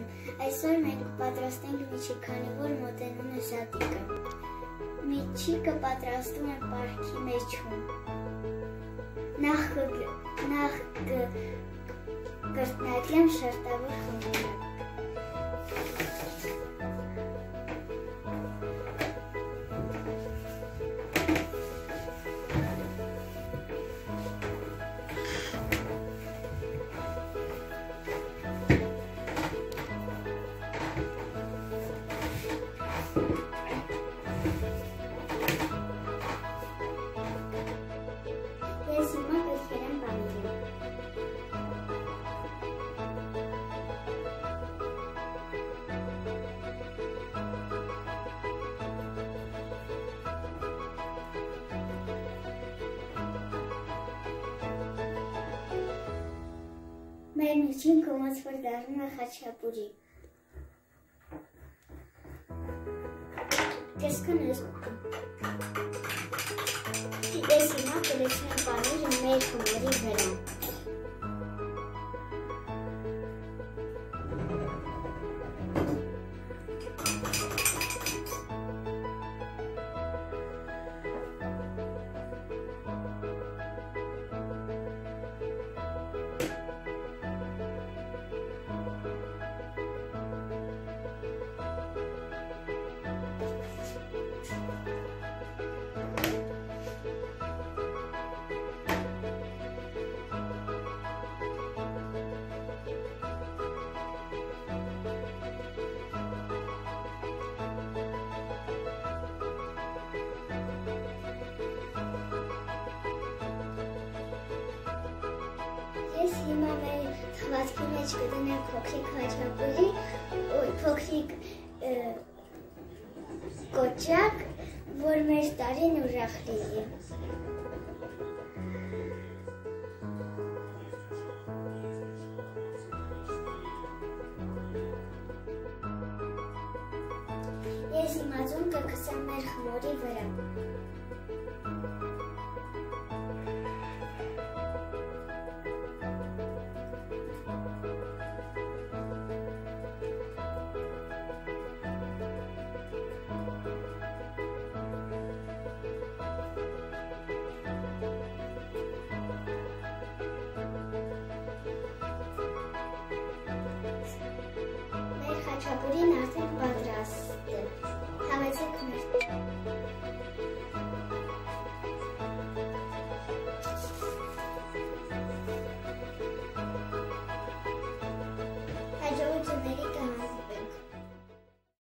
եմ։ Այսօր մենք պատրաստենք միջիկանի, որ մոտենում է շատիկը։ Միջիկը պատրաստում եմ պարքի մեջում։ Նախ նախ կրտնագեմ շերտավոր խմբերը։ Միջին կոմոց որ դառնում է խաչապուրի։ Կեսքան ես Ես հիմա կլեցնեմ պանիրը մեր խմորի վրա։ Ես հիմա մեր թվացքի մեջ կդնեմ փոքրիկ հաչապուրի, փոքրիկ կոճակ, որ մեր տարին ուրախ լինի։ Ես հիմա ձուն կգսեմ մեր խմորի վրա։ խաչապուրին արդեն պատրաստ է։ Հավեցեք մեր